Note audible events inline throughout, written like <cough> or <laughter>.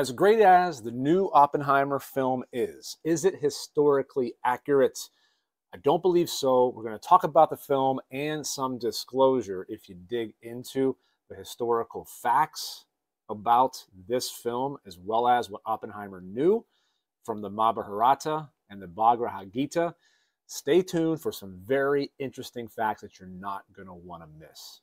As great as the new Oppenheimer film is, is it historically accurate? I don't believe so. We're going to talk about the film and some disclosure if you dig into the historical facts about this film, as well as what Oppenheimer knew from the Mahabharata and the Bhagavad Gita. Stay tuned for some very interesting facts that you're not going to want to miss.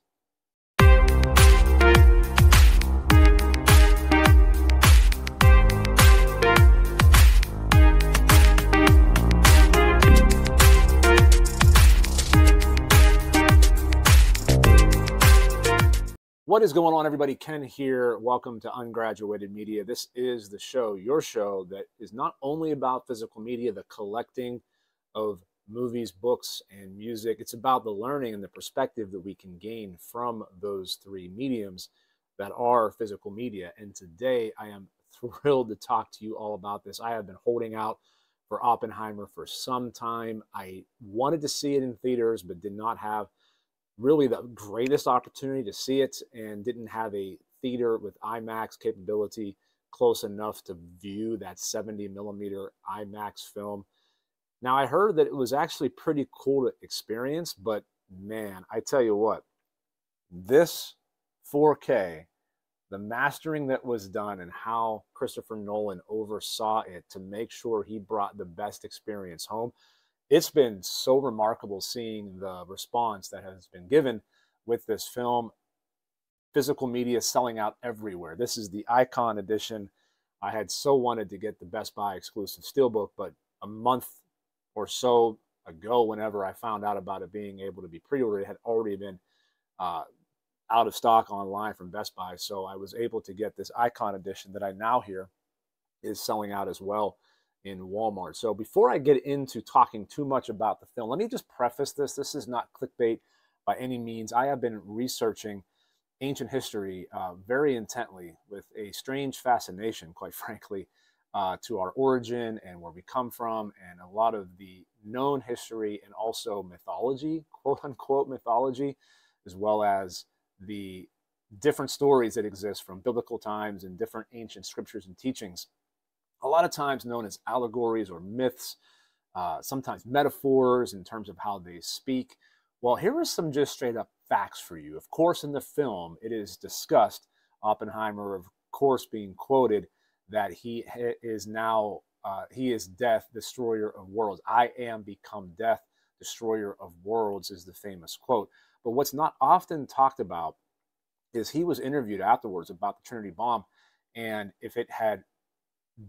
What is going on, everybody? Ken here. Welcome to Ungraduated Media. This is the show, your show, that is not only about physical media, the collecting of movies, books, and music. It's about the learning and the perspective that we can gain from those three mediums that are physical media. And today I am <laughs> thrilled to talk to you all about this. I have been holding out for Oppenheimer for some time. I wanted to see it in theaters, but did not have really the greatest opportunity to see it and didn't have a theater with IMAX capability close enough to view that 70 millimeter IMAX film. Now, I heard that it was actually pretty cool to experience, but man, I tell you what, this 4K, the mastering that was done and how Christopher Nolan oversaw it to make sure he brought the best experience home it's been so remarkable seeing the response that has been given with this film. Physical media selling out everywhere. This is the Icon edition. I had so wanted to get the Best Buy exclusive Steelbook, but a month or so ago, whenever I found out about it being able to be pre-ordered, it had already been uh, out of stock online from Best Buy. So I was able to get this Icon edition that I now hear is selling out as well in Walmart. So before I get into talking too much about the film, let me just preface this. This is not clickbait by any means. I have been researching ancient history uh, very intently with a strange fascination, quite <laughs> frankly, uh, to our origin and where we come from, and a lot of the known history and also mythology, quote unquote mythology, as well as the different stories that exist from biblical times and different ancient scriptures and teachings a lot of times known as allegories or myths, uh, sometimes metaphors in terms of how they speak. Well, here are some just straight up facts for you. Of course, in the film, it is discussed, Oppenheimer, of course, being quoted that he is now, uh, he is death, destroyer of worlds. I am become death, destroyer of worlds, is the famous quote. But what's not often talked about is he was interviewed afterwards about the Trinity bomb. And if it had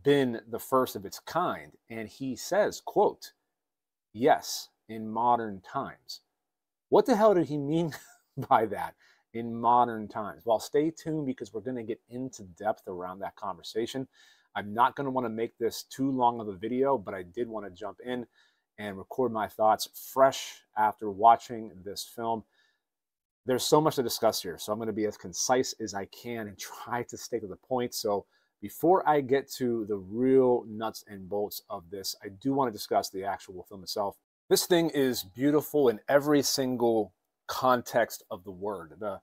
been the first of its kind. And he says, quote, yes, in modern times. What the hell did he mean <laughs> by that in modern times? Well, stay tuned because we're going to get into depth around that conversation. I'm not going to want to make this too long of a video, but I did want to jump in and record my thoughts fresh after watching this film. There's so much to discuss here, so I'm going to be as concise as I can and try to stay to the point. So before I get to the real nuts and bolts of this, I do want to discuss the actual film itself. This thing is beautiful in every single context of the word. The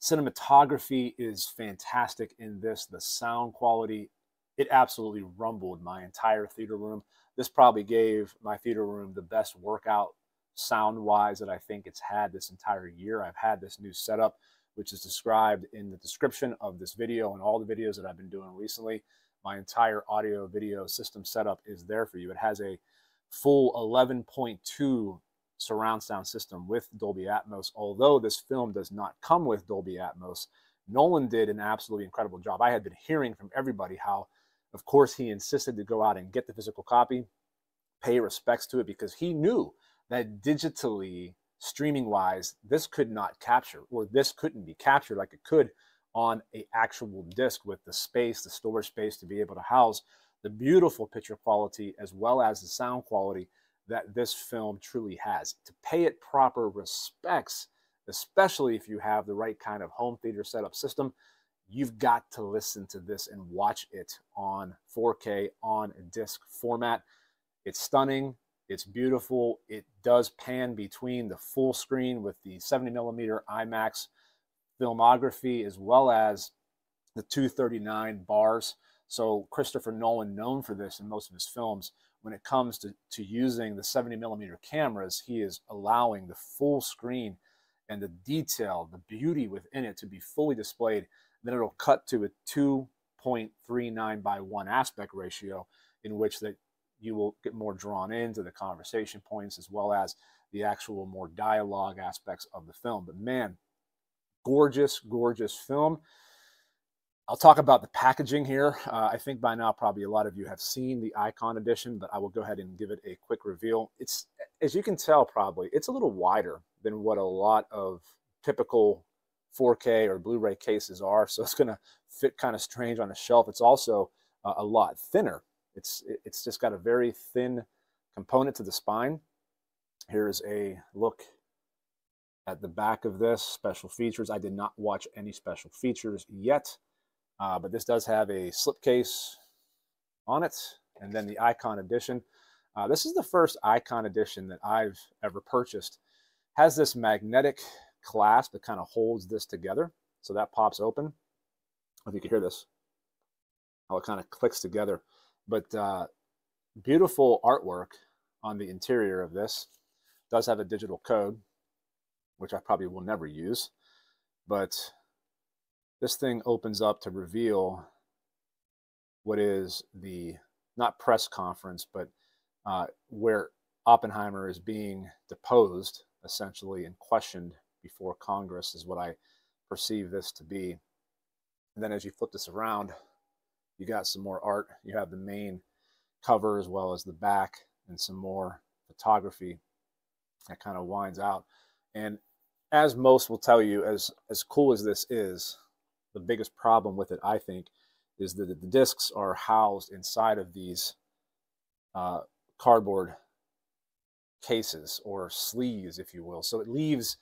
cinematography is fantastic in this. The sound quality, it absolutely rumbled my entire theater room. This probably gave my theater room the best workout sound wise that I think it's had this entire year. I've had this new setup which is described in the description of this video and all the videos that I've been doing recently. My entire audio video system setup is there for you. It has a full 11.2 surround sound system with Dolby Atmos. Although this film does not come with Dolby Atmos, Nolan did an absolutely incredible job. I had been hearing from everybody how, of course, he insisted to go out and get the physical copy, pay respects to it because he knew that digitally streaming wise, this could not capture or this couldn't be captured like it could on a actual disc with the space, the storage space to be able to house the beautiful picture quality as well as the sound quality that this film truly has. To pay it proper respects, especially if you have the right kind of home theater setup system, you've got to listen to this and watch it on 4K on a disc format. It's stunning. It's beautiful. It does pan between the full screen with the 70 millimeter IMAX filmography as well as the 239 bars. So Christopher Nolan, known for this in most of his films, when it comes to, to using the 70 millimeter cameras, he is allowing the full screen and the detail, the beauty within it to be fully displayed. Then it'll cut to a 2.39 by 1 aspect ratio in which that you will get more drawn into the conversation points as well as the actual more dialogue aspects of the film. But man, gorgeous, gorgeous film. I'll talk about the packaging here. Uh, I think by now probably a lot of you have seen the Icon edition, but I will go ahead and give it a quick reveal. It's, as you can tell probably, it's a little wider than what a lot of typical 4K or Blu-ray cases are, so it's going to fit kind of strange on a shelf. It's also uh, a lot thinner. It's, it's just got a very thin component to the spine. Here's a look at the back of this, special features. I did not watch any special features yet. Uh, but this does have a slipcase on it, and then the Icon Edition. Uh, this is the first Icon Edition that I've ever purchased. Has this magnetic clasp that kind of holds this together. So that pops open. If you can hear this, how it kind of clicks together. But uh, beautiful artwork on the interior of this. Does have a digital code, which I probably will never use. But this thing opens up to reveal what is the not press conference, but uh, where Oppenheimer is being deposed, essentially, and questioned before Congress, is what I perceive this to be. And then as you flip this around, you got some more art. You have the main cover as well as the back and some more photography that kind of winds out. And as most will tell you, as as cool as this is, the biggest problem with it, I think, is that the discs are housed inside of these uh, cardboard cases or sleeves, if you will. So it leaves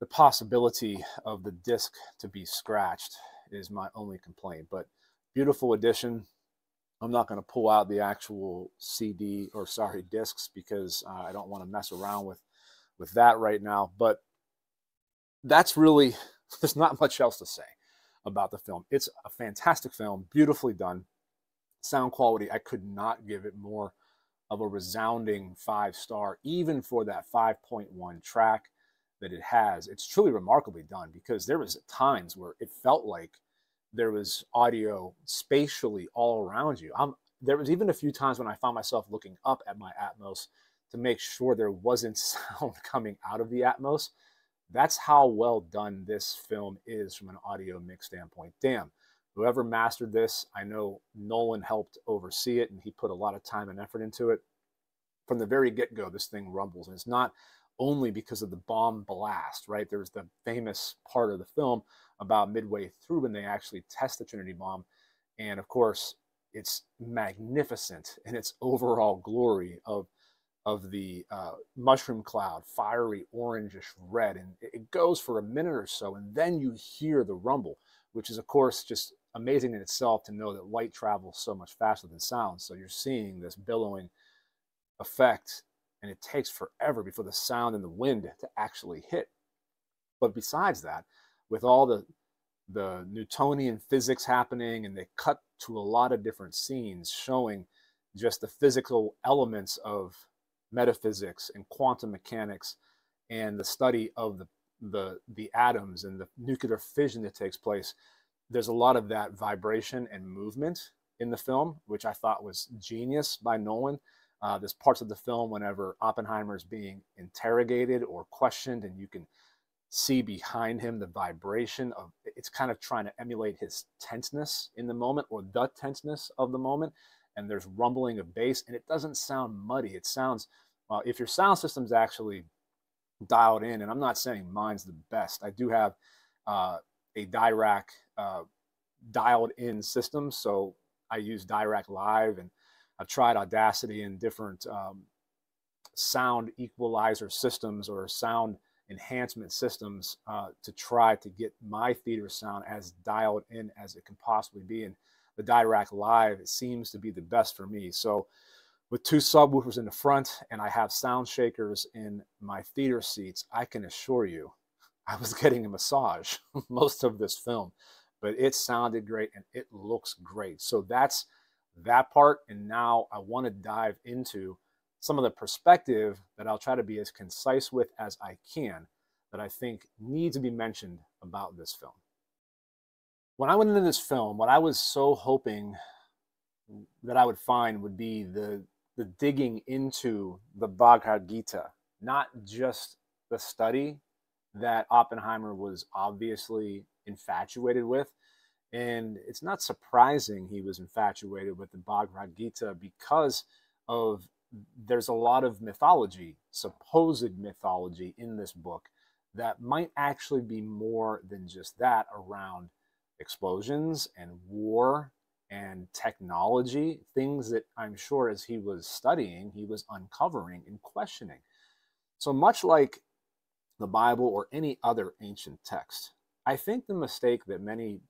the possibility of the disc to be scratched is my only complaint. But beautiful edition. I'm not going to pull out the actual CD or sorry discs because uh, I don't want to mess around with with that right now. But that's really <laughs> there's not much else to say about the film. It's a fantastic film, beautifully done. Sound quality, I could not give it more of a resounding five star, even for that 5.1 track that it has. It's truly remarkably done because there was times where it felt like there was audio spatially all around you. I'm, there was even a few times when I found myself looking up at my Atmos to make sure there wasn't <laughs> sound coming out of the Atmos that's how well done this film is from an audio mix standpoint. Damn, whoever mastered this, I know Nolan helped oversee it and he put a lot of time and effort into it. From the very get go, this thing rumbles. And it's not only because of the bomb blast, right? There's the famous part of the film about midway through when they actually test the Trinity bomb. And of course, it's magnificent in its overall glory of of the uh, mushroom cloud, fiery orangish red. And it goes for a minute or so, and then you hear the rumble, which is, of course, just amazing in itself to know that light travels so much faster than sound. So you're seeing this billowing effect, and it takes forever before the sound and the wind to actually hit. But besides that, with all the the Newtonian physics happening, and they cut to a lot of different scenes showing just the physical elements of metaphysics and quantum mechanics and the study of the, the, the atoms and the nuclear fission that takes place, there's a lot of that vibration and movement in the film, which I thought was genius by Nolan. Uh, there's parts of the film whenever Oppenheimer is being interrogated or questioned, and you can see behind him the vibration of it's kind of trying to emulate his tenseness in the moment or the tenseness of the moment and there's rumbling of bass, and it doesn't sound muddy. It sounds, uh, if your sound system's actually dialed in, and I'm not saying mine's the best, I do have uh, a Dirac uh, dialed in system. So I use Dirac Live, and I've tried Audacity and different um, sound equalizer systems or sound enhancement systems uh, to try to get my theater sound as dialed in as it can possibly be. And the Dirac Live it seems to be the best for me. So with two subwoofers in the front and I have sound shakers in my theater seats, I can assure you <laughs> I was getting a massage <laughs> most of this film but it sounded great and it looks great. So that's that part. And now I want to dive into some of the perspective that I'll try to be as concise with as I can that I think need to be mentioned about this film. When I went into this film, what I was so hoping that I would find would be the the digging into the Bhagavad Gita, not just the study that Oppenheimer was obviously infatuated with. And it's not surprising he was infatuated with the Bhagavad Gita because of there's a lot of mythology, supposed mythology in this book that might actually be more than just that around explosions and war and technology, things that I'm sure as he was studying, he was uncovering and questioning. So much like the Bible or any other ancient text, I think the mistake that many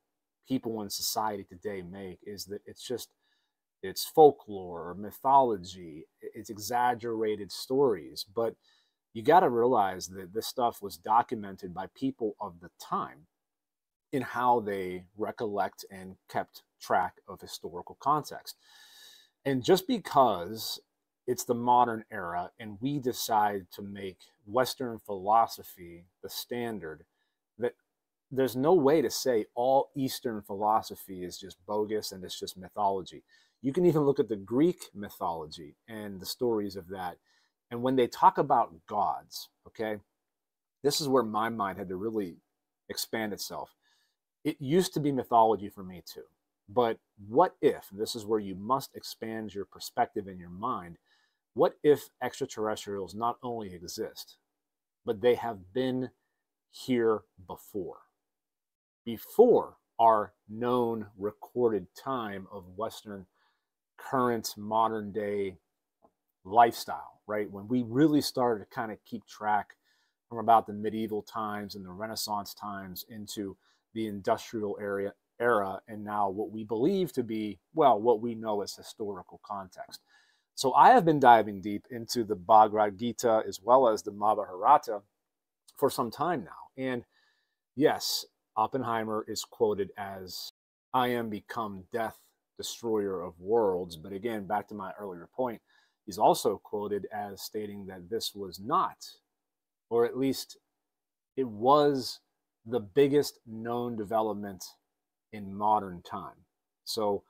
people in society today make is that it's just it's folklore or mythology, it's exaggerated stories, but you got to realize that this stuff was documented by people of the time in how they recollect and kept track of historical context. And just because it's the modern era and we decide to make Western philosophy the standard, that there's no way to say all Eastern philosophy is just bogus and it's just mythology. You can even look at the Greek mythology and the stories of that. And when they talk about gods, okay, this is where my mind had to really expand itself. It used to be mythology for me too. But what if, this is where you must expand your perspective in your mind, what if extraterrestrials not only exist, but they have been here before? Before our known recorded time of Western current modern day lifestyle, right? When we really started to kind of keep track from about the medieval times and the Renaissance times into the industrial area era and now what we believe to be, well, what we know as historical context. So I have been diving deep into the Bhagavad Gita as well as the Mahabharata for some time now. And yes, Oppenheimer is quoted as, I am become death destroyer of worlds. But again, back to my earlier point, he's also quoted as stating that this was not, or at least it was the biggest known development in modern time. So,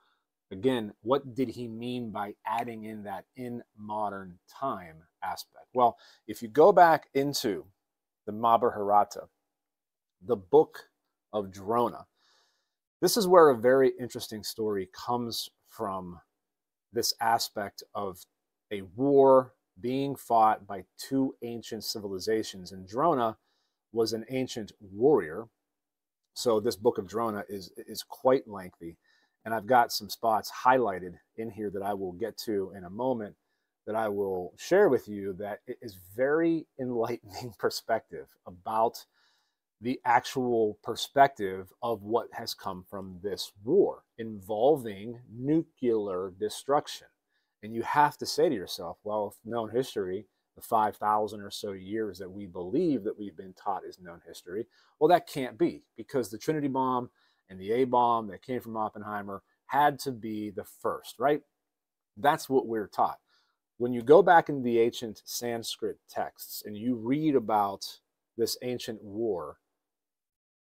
again, what did he mean by adding in that in modern time aspect? Well, if you go back into the Mahabharata, the book of Drona, this is where a very interesting story comes from this aspect of a war being fought by two ancient civilizations. And Drona was an ancient warrior. So this book of Drona is, is quite lengthy. And I've got some spots highlighted in here that I will get to in a moment that I will share with you that is very <laughs> enlightening perspective about the actual perspective of what has come from this war involving nuclear destruction. And you have to say to yourself, well, if known history, the 5,000 or so years that we believe that we've been taught is known history, well, that can't be because the Trinity bomb and the A bomb that came from Oppenheimer had to be the first, right? That's what we're taught. When you go back in the ancient Sanskrit texts and you read about this ancient war,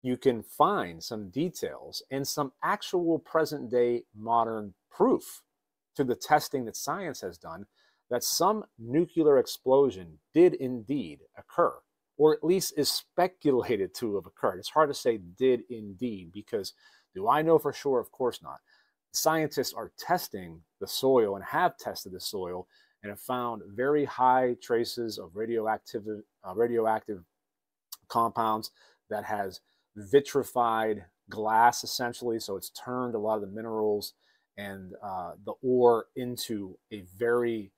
you can find some details and some actual present day modern proof to the testing that science has done that some nuclear explosion did indeed occur, or at least is speculated to have occurred. It's hard to say did indeed because do I know for sure? Of course not. Scientists are testing the soil and have tested the soil and have found very high traces of radioactive, uh, radioactive compounds that has vitrified glass essentially. So it's turned a lot of the minerals and uh, the ore into a very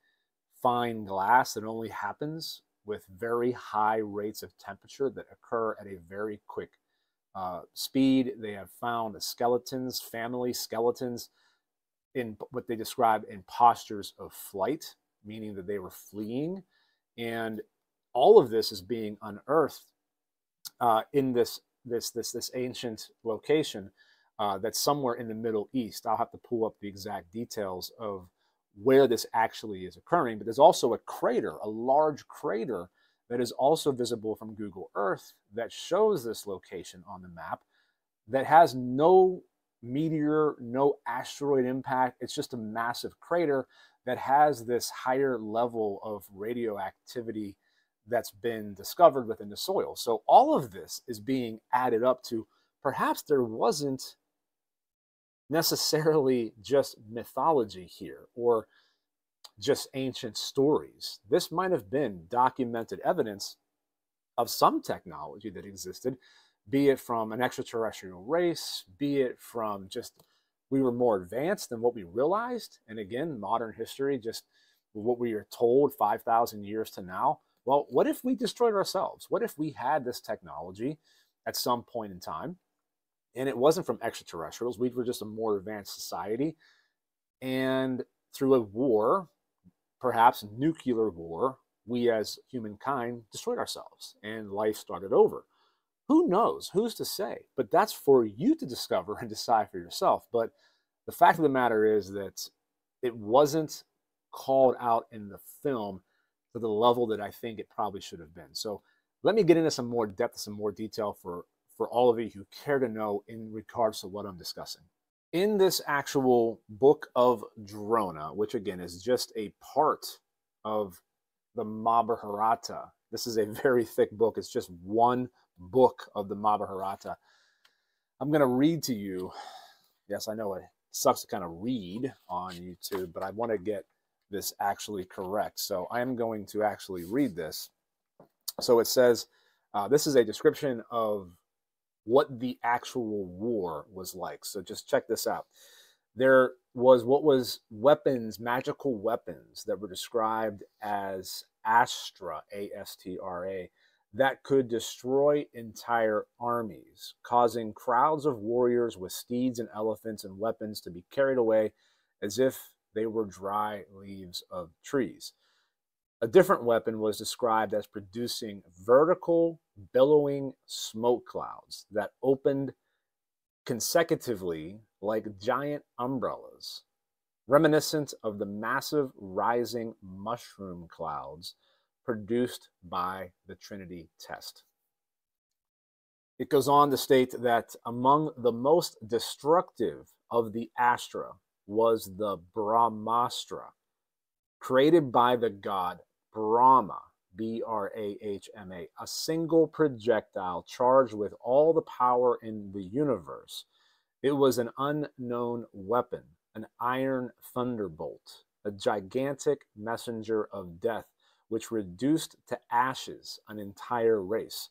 fine glass that only happens with very high rates of temperature that occur at a very quick uh, speed. They have found skeletons, family skeletons, in what they describe in postures of flight, meaning that they were fleeing. And all of this is being unearthed uh, in this this this this ancient location uh, that's somewhere in the Middle East. I'll have to pull up the exact details of where this actually is occurring, but there's also a crater, a large crater that is also visible from Google Earth that shows this location on the map that has no meteor, no asteroid impact. It's just a massive crater that has this higher level of radioactivity that's been discovered within the soil. So all of this is being added up to perhaps there wasn't necessarily just mythology here or just ancient stories. This might have been documented evidence of some technology that existed, be it from an extraterrestrial race, be it from just we were more advanced than what we realized. And again, modern history, just what we are told 5,000 years to now. Well, what if we destroyed ourselves? What if we had this technology at some point in time and it wasn't from extraterrestrials. We were just a more advanced society. And through a war, perhaps nuclear war, we as humankind destroyed ourselves and life started over. Who knows? Who's to say? But that's for you to discover and <laughs> decide for yourself. But the fact of the matter is that it wasn't called out in the film to the level that I think it probably should have been. So let me get into some more depth, some more detail for for all of you who care to know in regards to what I'm discussing. In this actual book of Drona, which again is just a part of the Mahabharata, this is a <laughs> very thick book. It's just one book of the Mahabharata. I'm going to read to you. Yes, I know it sucks to kind of read on YouTube, but I want to get this actually correct. So I am going to actually read this. So it says, uh, this is a description of what the actual war was like. So just check this out. There was what was weapons, magical weapons that were described as Astra, A S T R A, that could destroy entire armies, causing crowds of warriors with steeds and elephants and weapons to be carried away as if they were dry leaves of trees. A different weapon was described as producing vertical, billowing smoke clouds that opened consecutively like giant umbrellas, reminiscent of the massive rising mushroom clouds produced by the Trinity test. It goes on to state that among the most destructive of the Astra was the Brahmastra, created by the god Brahma, B R A H M A, a single projectile charged with all the power in the universe. It was an unknown weapon, an iron thunderbolt, a gigantic messenger of death, which reduced to ashes an entire race.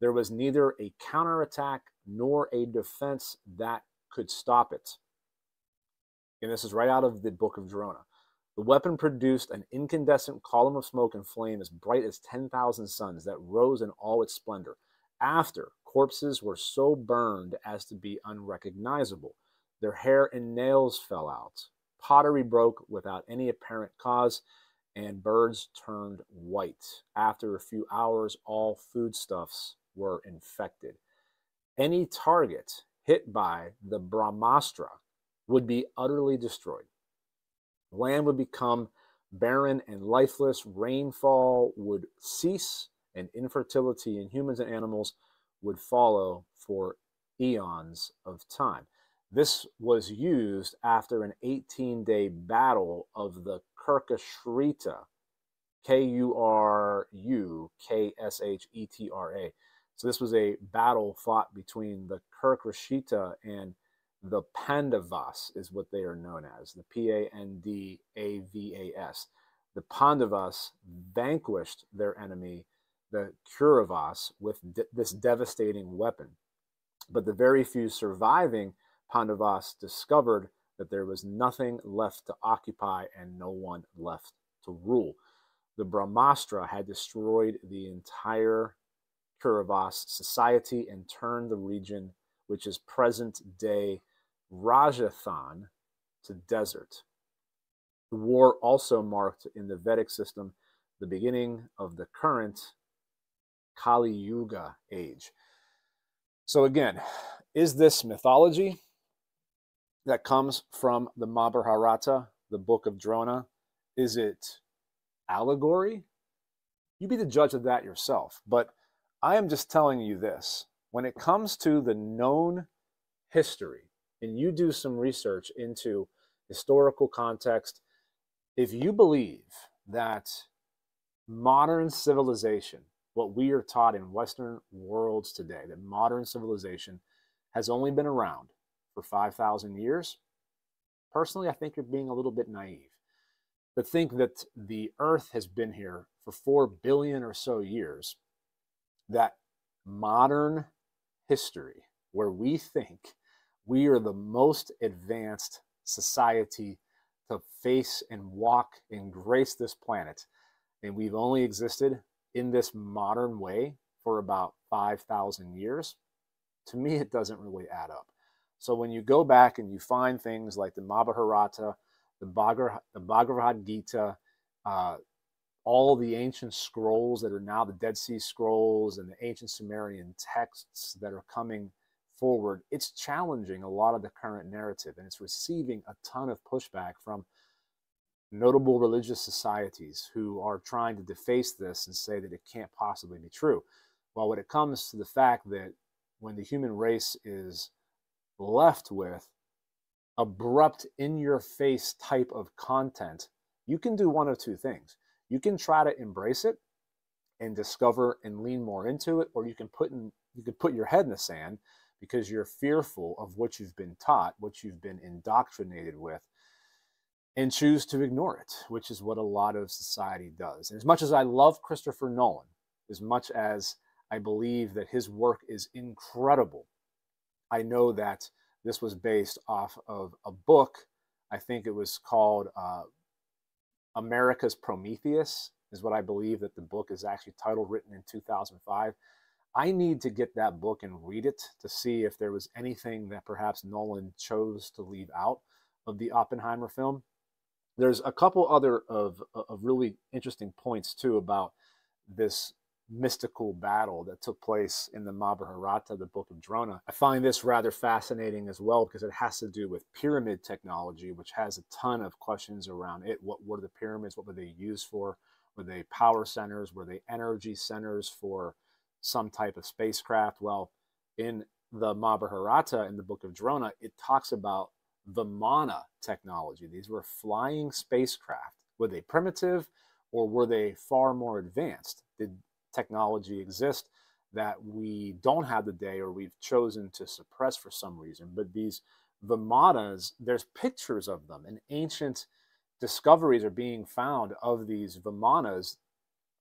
There was neither a counterattack nor a defense that could stop it. And this is right out of the book of Drona. The weapon produced an incandescent column of smoke and flame as bright as 10,000 suns that rose in all its splendor. After, corpses were so burned as to be unrecognizable. Their hair and nails fell out. Pottery broke without any apparent cause, and birds turned white. After a few hours, all foodstuffs were infected. Any target hit by the Brahmastra would be utterly destroyed. Land would become barren and lifeless. Rainfall would cease, and infertility in humans and animals would follow for eons of time. This was used after an 18 day battle of the Kurukshetra, K U R U K S H E T R A. So, this was a battle fought between the Kurukshetra and the Pandavas is what they are known as, the P A N D A V A S. The Pandavas vanquished their enemy, the Kauravas, with de- this devastating weapon. But the very few surviving Pandavas discovered that there was nothing left to occupy and no one left to rule. The Brahmastra had destroyed the entire Kauravas society and turned the region, which is present day Rajasthan to desert. The war also marked in the Vedic system the beginning of the current Kali Yuga age. So, again, is this mythology that comes from the Mahabharata, the book of Drona? Is it allegory? You be the judge of that yourself. But I am just telling you this when it comes to the known history, and you do some research into historical context, if you believe that modern civilization, what we are taught in Western worlds today, that modern civilization has only been around for 5,000 years, personally, I think you're being a little bit naive. But think that the earth has been here for 4 billion or so years, that modern history, where we think we are the most advanced society to face and walk and grace this planet. And we've only existed in this modern way for about 5,000 years. To me, it doesn't really add up. So when you go back and you find things like the Mahabharata, the, Bhagavad, Gita, uh, all the ancient scrolls that are now the Dead Sea Scrolls and the ancient Sumerian texts that are coming forward, it's challenging a lot of the current narrative and it's receiving a ton of pushback from notable religious societies who are trying to deface this and say that it can't possibly be true. Well, when it comes to the fact that when the human race is left with abrupt, in your face type of content, you can do one of two things. You can try to embrace it and discover and lean more into it, or you can put in, you can put your head in the sand because you're fearful of what you've been taught, what you've been indoctrinated with, and choose to ignore it, which is what a lot of society does. And as much as I love Christopher Nolan, as much as I believe that his work is incredible, I know that this was based off of a book. I think it was called uh, America's Prometheus, is what I believe that the book is actually titled, written in 2005. I need to get that book and read it to see if there was anything that perhaps Nolan chose to leave out of the Oppenheimer film. There's a couple other of, of really interesting points too about this mystical battle that took place in the Mahabharata, the book of Drona. I find this rather fascinating as well because it has to do with pyramid technology, which has a ton of questions around it. What were the pyramids? What were they used for? Were they power centers? Were they energy centers for some type of spacecraft. Well, in the Mahabharata in the book of Drona, it talks about the Vimana technology. These were flying spacecraft. Were they primitive or were they far more advanced? Did technology exist that we don't have today or we've chosen to suppress for some reason? But these Vimanas, there's pictures of them and ancient discoveries are being found of these Vimanas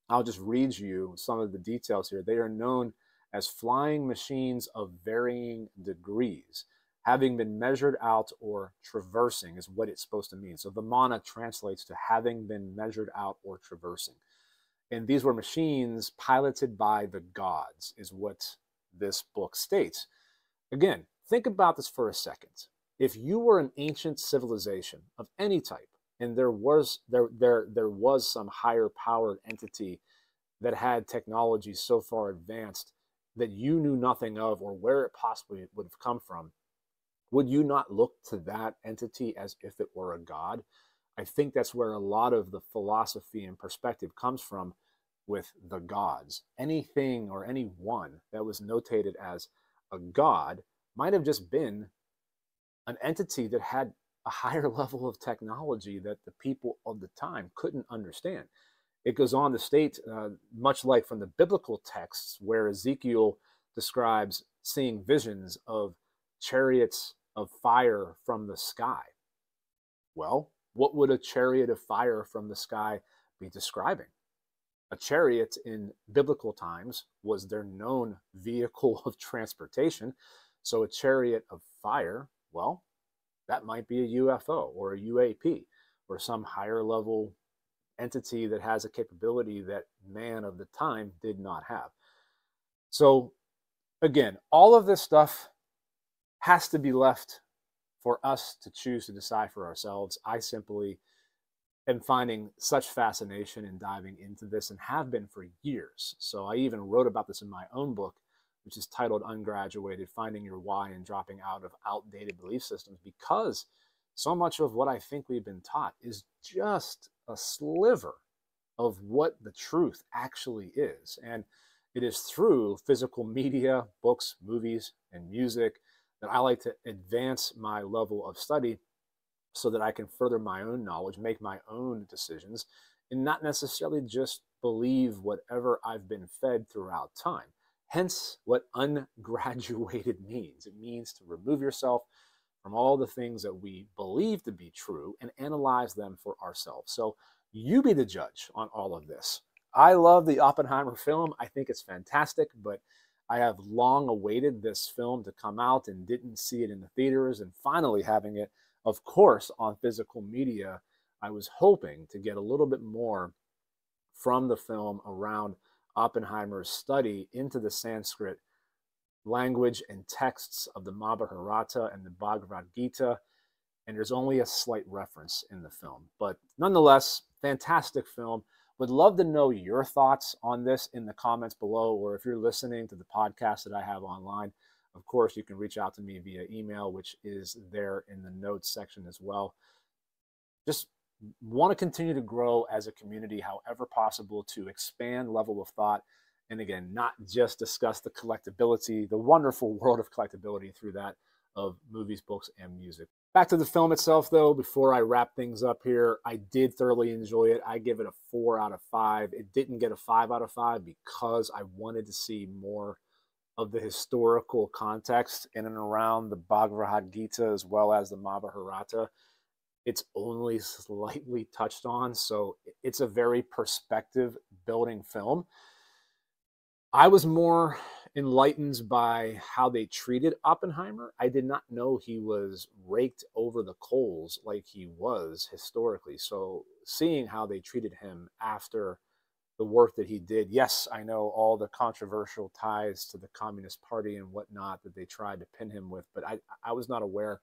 I'll just read you some of the details here. They are known as flying machines of varying degrees, having been measured out or traversing is what it's supposed to mean. So Vimana translates to having been measured out or traversing. And these were machines piloted by the gods, is what this book states. Again, think about this for a second. If you were an ancient civilization of any type, and there was there there there was some higher powered entity that had technology so far advanced that you knew nothing of or where it possibly would have come from. Would you not look to that entity as if it were a god? I think that's where a lot of the philosophy and perspective comes from with the gods. Anything or anyone that was notated as a god might have just been an entity that had a higher <laughs> level of technology that the people of the time couldn't understand. It goes on to state, uh, much like from the biblical texts, where Ezekiel describes seeing visions of chariots of fire from the sky. Well, what would a chariot of fire from the sky be describing? A chariot in biblical times was their known vehicle <laughs> of transportation. So a chariot of fire, well, that might be a UFO or a UAP or some higher level entity that has a capability that man of the time did not have. So, again, all of this stuff has to be left for us to choose to decide for ourselves. I simply am finding such fascination in diving into this and have been for years. So, I even wrote about this in my own book, which is titled Ungraduated Finding Your Why and Dropping Out of Outdated Belief Systems, because so much of what I think we've been taught is just a sliver of what the truth actually is. And it is through physical media, books, movies, and music that I like to advance my level of study so that I can further my own knowledge, make my own decisions, and not necessarily just believe whatever I've been fed throughout time. Hence, what ungraduated <laughs> means. It means to remove yourself from all the things that we believe to be true and analyze them for ourselves. So, you be the judge on all of this. I love the Oppenheimer film. I think it's fantastic, but I have long awaited this film to come out and didn't see it in the theaters and finally having it, of course, on physical media. I was hoping to get a little bit more from the film around Oppenheimer's study into the Sanskrit language and texts of the Mahabharata and the Bhagavad Gita. And there's only a slight reference in the film. But nonetheless, fantastic film. Would love to know your thoughts on this in the comments below, or if you're listening to the podcast that I have online, of course, you can reach out to me via email, which is there in the notes section as well. Just want to continue to grow as a community, however possible, to expand level of thought. And again, not just discuss the collectability, the wonderful <laughs> world of collectability through that of movies, books, and music. Back to the film itself, though, before I wrap things up here, I did thoroughly enjoy it. I give it a four out of five. It didn't get a five out of five because I wanted to see more of the historical context in and around the Bhagavad Gita as well as the Mahabharata. It's only slightly touched on, so it's a very perspective building film. I was more enlightened by how they treated Oppenheimer. I did not know he was raked over the coals like he was historically. So seeing how they treated him after the work that he did, yes, I know all the controversial ties to the Communist Party and whatnot that they tried to pin him with, but I, I was not aware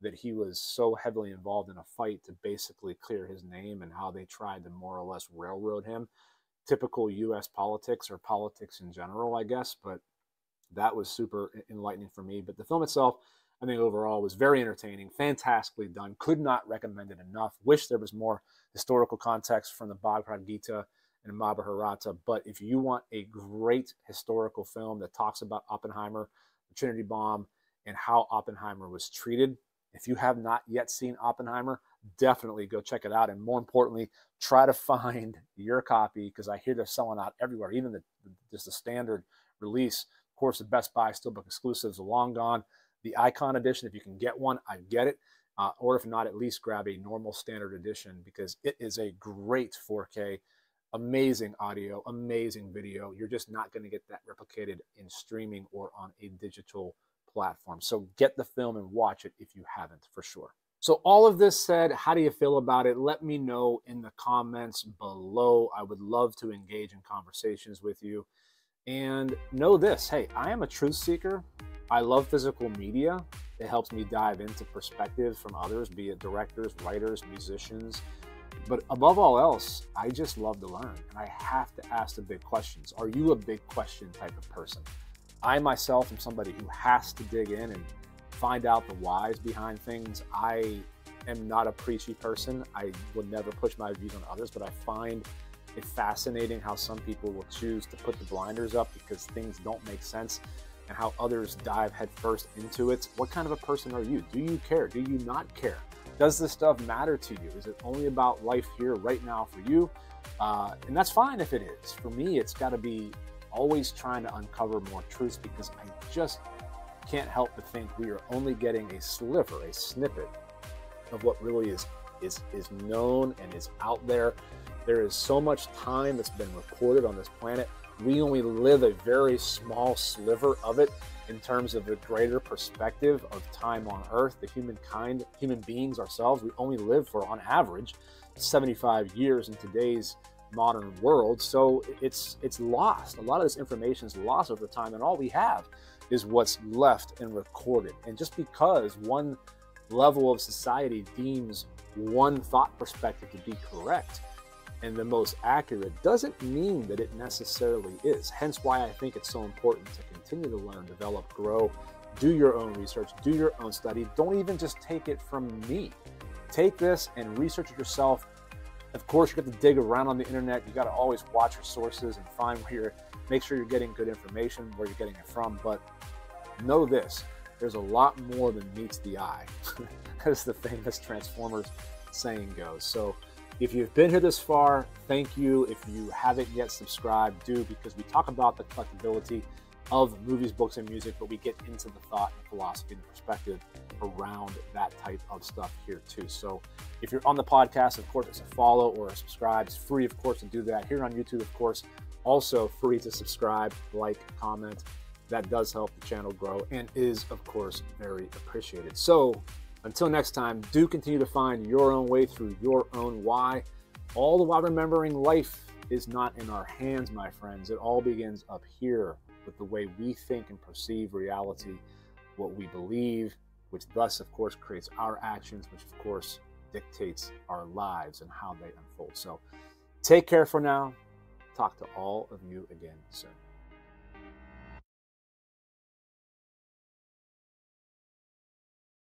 that he was so heavily involved in a fight to basically clear his name and how they tried to more or less railroad him. Typical US politics or politics in general, I guess, but that was super enlightening for me. But the film itself, I think overall was very entertaining, fantastically done. Could not recommend it enough. Wish there was more historical context from the Bhagavad Gita and Mahabharata. But if you want a great historical film that talks about Oppenheimer, the Trinity bomb, and how Oppenheimer was treated, if you have not yet seen Oppenheimer, definitely go check it out. And more importantly, try to <laughs> find your copy because I hear they're selling out everywhere, even the, just the standard release Of course, the Best Buy Steelbook exclusives are long gone. The Icon Edition, if you can get one, I get it. Uh, or if not, at least grab a normal standard edition because it is a great 4K, amazing audio, amazing video. You're just not going to get that replicated in streaming or on a digital platform. So get the film and watch it if you haven't for sure. So all of this said, how do you feel about it? Let me know in the comments below. I would love to engage in conversations with you. And know this hey, I am a truth seeker. I love physical media. It helps me dive into perspectives from others, be it directors, writers, musicians. But above all else, I just love to learn and I have to ask the big questions. Are you a big question type of person? I myself am somebody who has to dig in and find out the whys behind things. I am not a preachy person. I will never push my views on others, but I find it fascinating how some people will choose to put the blinders up because things don't make sense and how others dive headfirst into it. What kind of a person are you? Do you care? Do you not care? Does this stuff matter to you? Is it only about life here right now for you? Uh, and that's fine if it is. For me, it's got to be always trying to uncover more truths because I just can't help but think we are only getting a sliver, a snippet of what really is is is known and is out there there is so much time that's been recorded on this planet. We only live a very small sliver of it in terms of the greater perspective of time on Earth. The humankind, human beings ourselves, we only live for, on average, 75 years in today's modern world. So it's it's lost. A lot of this information is lost over time, and all we have is what's left and recorded. And just because one level of society deems one thought perspective to be correct and the most accurate doesn't mean that it necessarily is. Hence why I think it's so important to continue to learn, develop, grow, do your own research, do your own study. Don't even just take it from me. Take this and research it yourself. Of course, you got to dig around on the internet. You got to always watch your sources and find where you're, make sure you're getting good information, where you're getting it from. But know this there's a lot more than meets the eye, <laughs> as the famous Transformers saying goes. So, if you've been here this far, thank you. If you haven't yet subscribed, do because we talk about the collectability of movies, books, and music, but we get into the thought and philosophy and perspective around that type of stuff here too. So if you're on the podcast, of course, it's a follow or a subscribe. It's free, of course, to do that. Here on YouTube, of course, also free to subscribe, like, comment. That does help the channel grow and is, of course, very appreciated. So until next time, do continue to find your own way through your own why. All the while remembering life is not in our hands, my friends. It all begins up here with the way we think and perceive reality, what we believe, which thus, of course, creates our actions, which, of course, dictates our lives and how they unfold. So take care for now. Talk to all of you again soon.